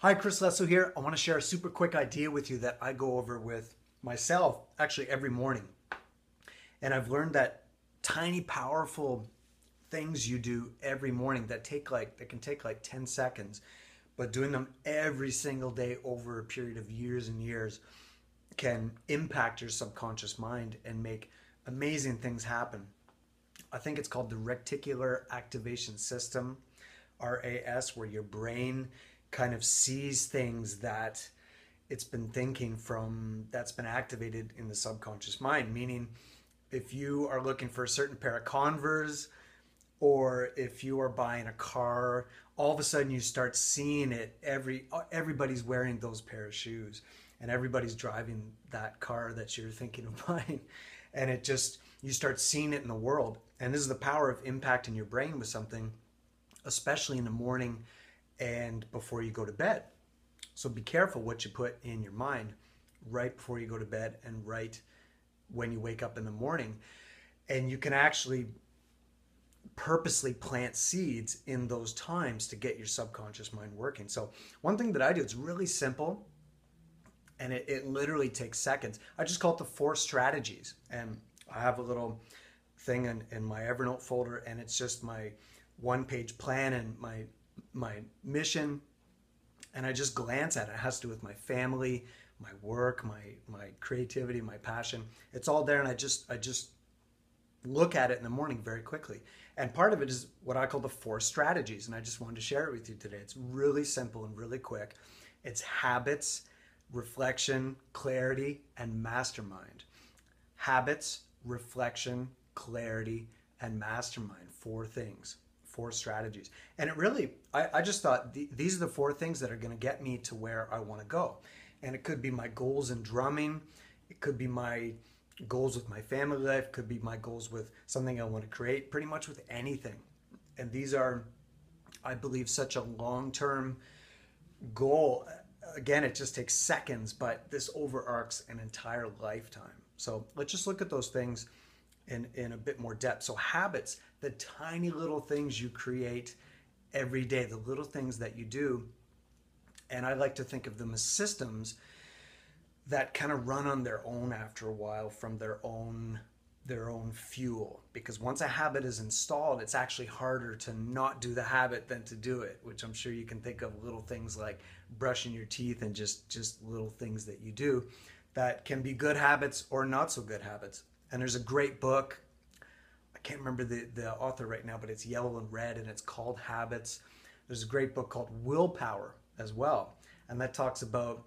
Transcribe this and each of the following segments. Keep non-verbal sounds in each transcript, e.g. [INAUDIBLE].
Hi, Chris Lesso here. I want to share a super quick idea with you that I go over with myself actually every morning. And I've learned that tiny, powerful things you do every morning that take like, that can take like 10 seconds, but doing them every single day over a period of years and years can impact your subconscious mind and make amazing things happen. I think it's called the reticular activation system, RAS, where your brain kind of sees things that it's been thinking from that's been activated in the subconscious mind. Meaning if you are looking for a certain pair of converse or if you are buying a car all of a sudden you start seeing it every everybody's wearing those pair of shoes and everybody's driving that car that you're thinking of [LAUGHS] buying. And it just you start seeing it in the world. And this is the power of impacting your brain with something especially in the morning and before you go to bed. So be careful what you put in your mind right before you go to bed and right when you wake up in the morning. And you can actually purposely plant seeds in those times to get your subconscious mind working. So one thing that I do, it's really simple and it, it literally takes seconds. I just call it the four strategies. And I have a little thing in, in my Evernote folder and it's just my one page plan and my my mission and I just glance at it. It has to do with my family, my work, my my creativity, my passion. It's all there and I just I just look at it in the morning very quickly. And part of it is what I call the four strategies and I just wanted to share it with you today. It's really simple and really quick. It's habits, reflection, clarity, and mastermind. Habits, reflection, clarity, and mastermind. Four things four strategies. And it really, I, I just thought the, these are the four things that are going to get me to where I want to go. And it could be my goals in drumming, it could be my goals with my family life, could be my goals with something I want to create, pretty much with anything. And these are, I believe, such a long term goal. Again, it just takes seconds, but this overarcs an entire lifetime. So let's just look at those things in, in a bit more depth. So, habits, the tiny little things you create every day, the little things that you do. And I like to think of them as systems that kind of run on their own after a while from their own their own fuel because once a habit is installed it's actually harder to not do the habit than to do it which i'm sure you can think of little things like brushing your teeth and just just little things that you do that can be good habits or not so good habits and there's a great book. I can't remember the, the author right now, but it's yellow and red and it's called Habits. There's a great book called Willpower as well. And that talks about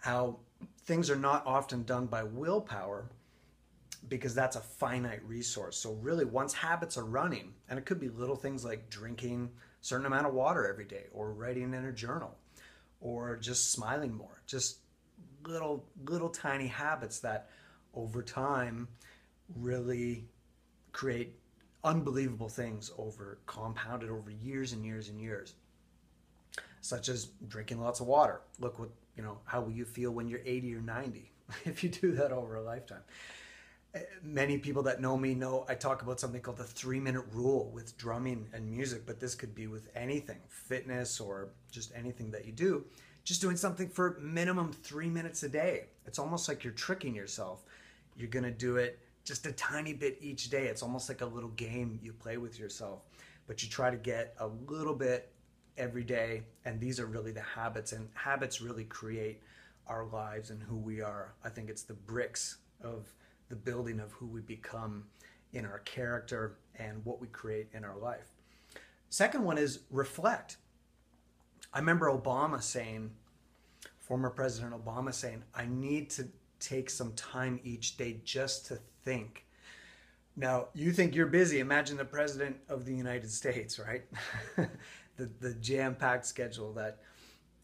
how things are not often done by willpower because that's a finite resource. So really once habits are running, and it could be little things like drinking a certain amount of water every day or writing in a journal or just smiling more, just little little tiny habits that over time really create unbelievable things over compounded over years and years and years such as drinking lots of water. Look what you know how will you feel when you're 80 or 90 [LAUGHS] if you do that over a lifetime. Eh, many people that know me know i talk about something called the three minute rule with drumming and music but this could be with anything fitness or just anything that you do. Just doing something for minimum three minutes a day. It's almost like you're tricking yourself you're going to do it just a tiny bit each day. It's almost like a little game you play with yourself, but you try to get a little bit every day. And these are really the habits, and habits really create our lives and who we are. I think it's the bricks of the building of who we become in our character and what we create in our life. Second one is reflect. I remember Obama saying, former President Obama saying, I need to take some time each day just to think. Now, you think you're busy. Imagine the President of the United States, right? [LAUGHS] the, the jam packed schedule that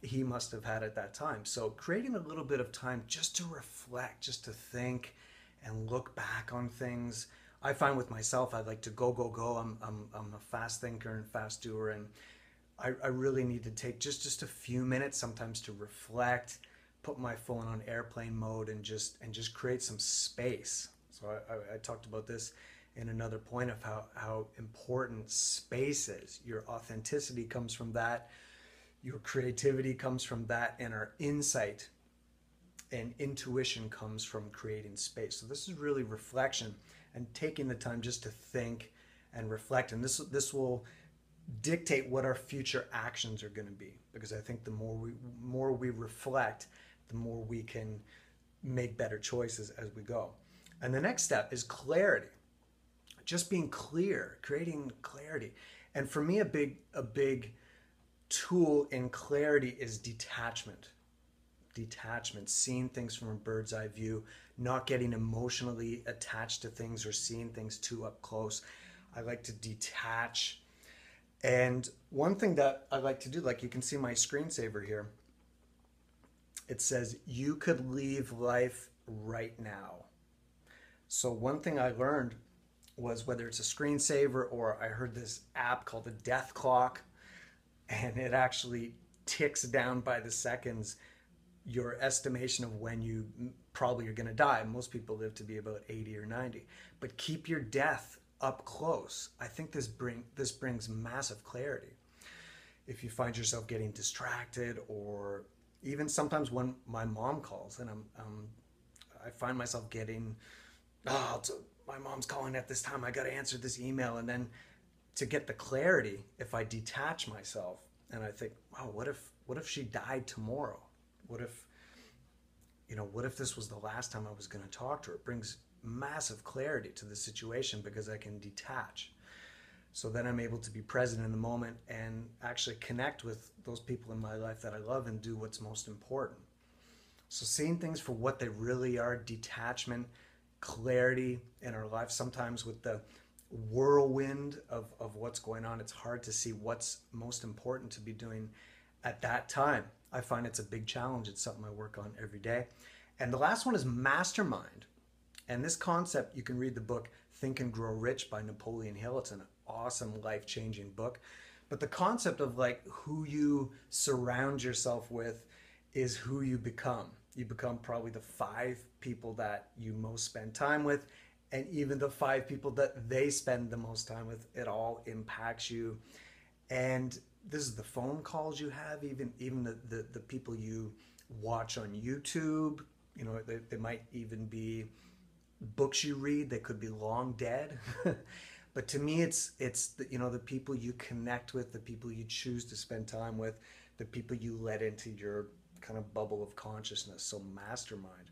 he must have had at that time. So, creating a little bit of time just to reflect, just to think and look back on things. I find with myself, I like to go, go, go. I'm, I'm, I'm a fast thinker and fast doer. And I, I really need to take just, just a few minutes sometimes to reflect put my phone on airplane mode and just and just create some space. So I, I, I talked about this in another point of how, how important space is. Your authenticity comes from that. your creativity comes from that, and our insight and intuition comes from creating space. So this is really reflection and taking the time just to think and reflect. And this this will dictate what our future actions are going to be because I think the more we more we reflect, the more we can make better choices as we go. And the next step is clarity. Just being clear, creating clarity. And for me a big a big tool in clarity is detachment detachment, seeing things from a bird's eye view, not getting emotionally attached to things or seeing things too up close. I like to detach. And one thing that I like to do, like you can see my screensaver here, it says, You could leave life right now. So, one thing I learned was whether it's a screensaver or I heard this app called the Death Clock, and it actually ticks down by the seconds your estimation of when you probably are going to die. Most people live to be about 80 or 90. But keep your death up close. I think this bring this brings massive clarity. If you find yourself getting distracted or even sometimes when my mom calls and I'm um, I find myself getting oh my mom's calling at this time I got to answer this email and then to get the clarity if I detach myself and I think wow what if what if she died tomorrow what if, you know, what if this was the last time I was going to talk to her? It brings massive clarity to the situation because I can detach. So then I'm able to be present in the moment and actually connect with those people in my life that I love and do what's most important. So seeing things for what they really are, detachment, clarity in our life, sometimes with the whirlwind of, of what's going on, it's hard to see what's most important to be doing at that time. I find it's a big challenge. It's something I work on every day. And the last one is mastermind. And this concept, you can read the book Think and Grow Rich by Napoleon Hill. It's an awesome, life changing book. But the concept of like who you surround yourself with is who you become. You become probably the five people that you most spend time with, and even the five people that they spend the most time with. It all impacts you. And this is the phone calls you have, even even the, the, the people you watch on YouTube. You know, they, they might even be books you read. that could be long dead. [LAUGHS] but to me, it's it's the, you know the people you connect with, the people you choose to spend time with, the people you let into your kind of bubble of consciousness. So mastermind.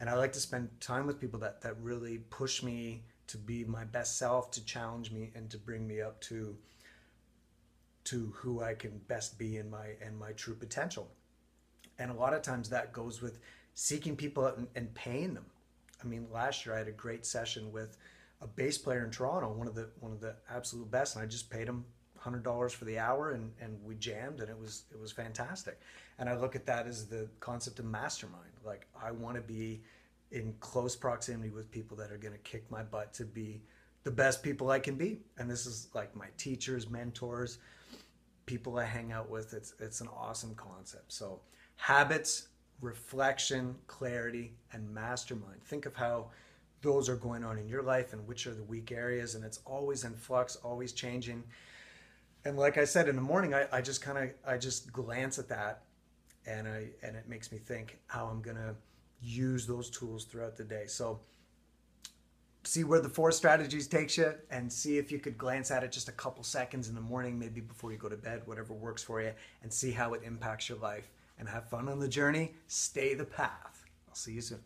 And I like to spend time with people that that really push me to be my best self, to challenge me, and to bring me up to to who I can best be in my and my true potential. And a lot of times that goes with seeking people out and, and paying them. I mean, last year I had a great session with a bass player in Toronto, one of the one of the absolute best, and I just paid him hundred dollars for the hour, and and we jammed, and it was it was fantastic. And I look at that as the concept of mastermind. Like I want to be in close proximity with people that are going to kick my butt to be the best people I can be. And this is like my teachers, mentors, people I hang out with. It's it's an awesome concept. So habits, reflection, clarity, and mastermind. Think of how those are going on in your life and which are the weak areas and it's always in flux always changing. And like i said in the morning i, I just kind of i just glance at that and i and it makes me think how i'm gonna use those tools throughout the day. So see where the four strategies takes you and see if you could glance at it just a couple seconds in the morning maybe before you go to bed whatever works for you and see how it impacts your life and have fun on the journey stay the path. I'll see you soon